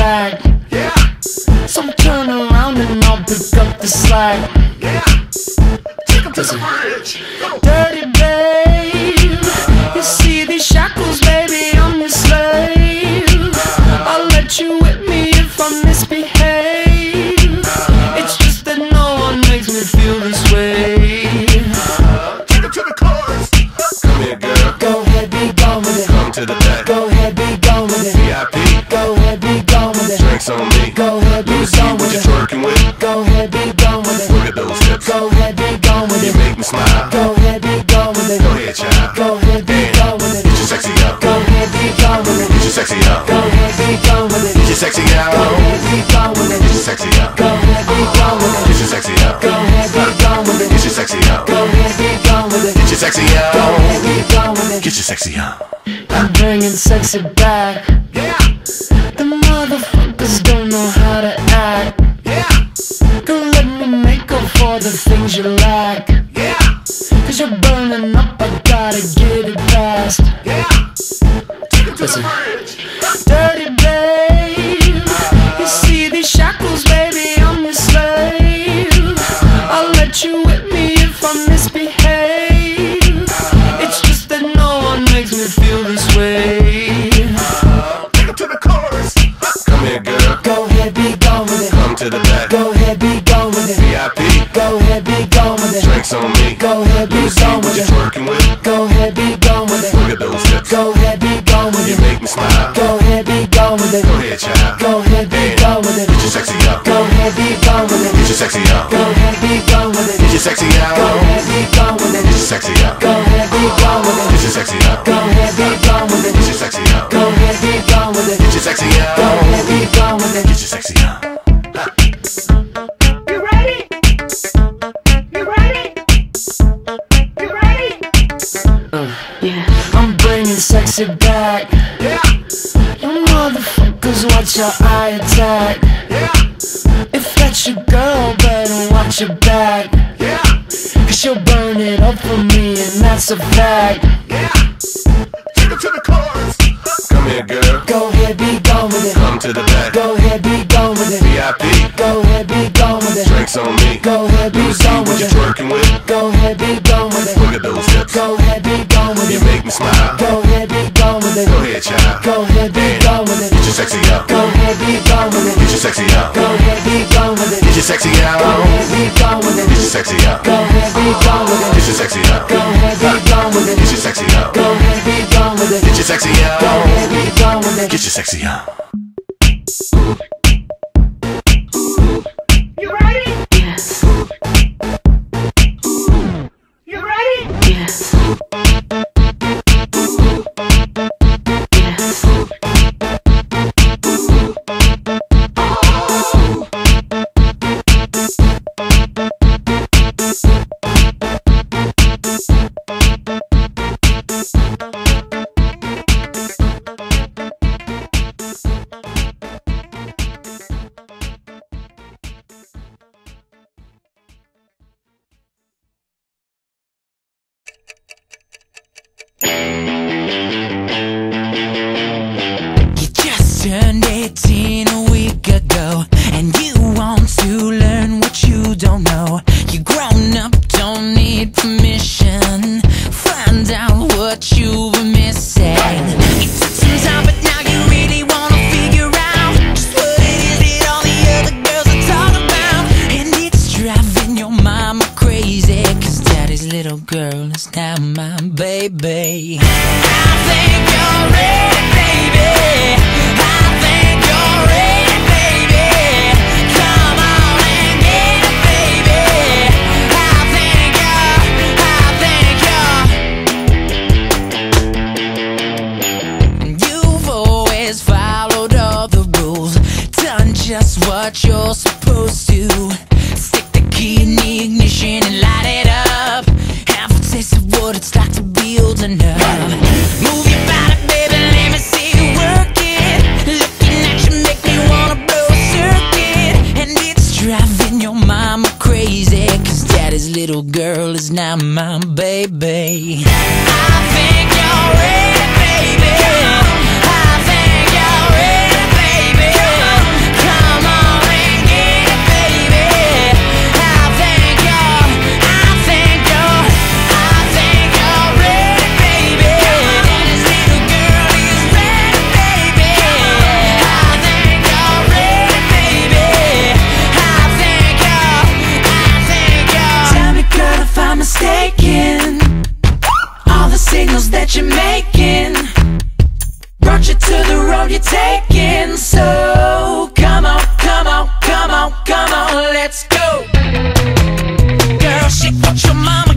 bag. Yeah. So turn around and I'll pick up the slack. Yeah. Take him to the bridge. Dirty babe. You see these shackles, baby, I'm your slave. I'll let you whip me if I misbehave. It's just that no one makes me feel this way. Take him to the chorus. Come here, girl. Go ahead, be gone with it. Come to the back. Go ahead, be Go ahead, child. Go it. Get your sexy out. Go ahead, be gone with it. Get your sexy out. Go ahead, be gone with it. Get your sexy out. Go ahead, be gone with Get your sexy out. Go ahead, be gone with it. Get your sexy out. Go ahead, be gone with Get your sexy out. Go ahead, it. Get Go with it. Get your sexy out. I'm bringing sexy back. Yeah. The motherfuckers don't know how to act. Yeah. Girl, let me make up for the things you lack. Yeah. Gotta get it fast. Yeah. Take him to Listen. Dirty babe, you see these shackles, baby, I'm your slave. I'll let you whip me if I misbehave. It's just that no one makes me feel this way. Take him to the chorus. Come here, girl. Go ahead, be gone with it. Come to the back. Go ahead, be gone with it. VIP. Go ahead, be gone with it. Drinks on me. Go ahead, be gone bringing sexy back. Yeah. You motherfuckers watch your eye attack. Yeah. If that's your girl, better watch your back. Yeah. Cause she'll burn it up for me, and that's a fact. Yeah. Take him to the chorus. Come here, girl. Go ahead, be gone with it. Come to the back. Go ahead, be Go ahead, be gone with it. Go ahead, be gone with Look it. at those hips. Go ahead, be gone with it. You make me smile. Go ahead, be gone with it. Go it. ahead, child. Go ahead, be gone with it. Get your sexy out. Go ahead, be gone with it. Get your sexy out. Go ahead, be gone with it. Get your sexy out. Go ahead, be gone with it. Get your sexy out. Go ahead, be gone with it. Get your sexy out. Go ahead, be gone with it. Get your sexy out. Go ahead, be gone with Get it. your sexy Go ahead, be gone with Get your sexy out. Is now my baby I think you're ready, baby. I think you're ready, baby. Come on and get it, baby. I think you're, I think you're. You've always followed all the rules, done just what you're supposed baby. shit, what your mama.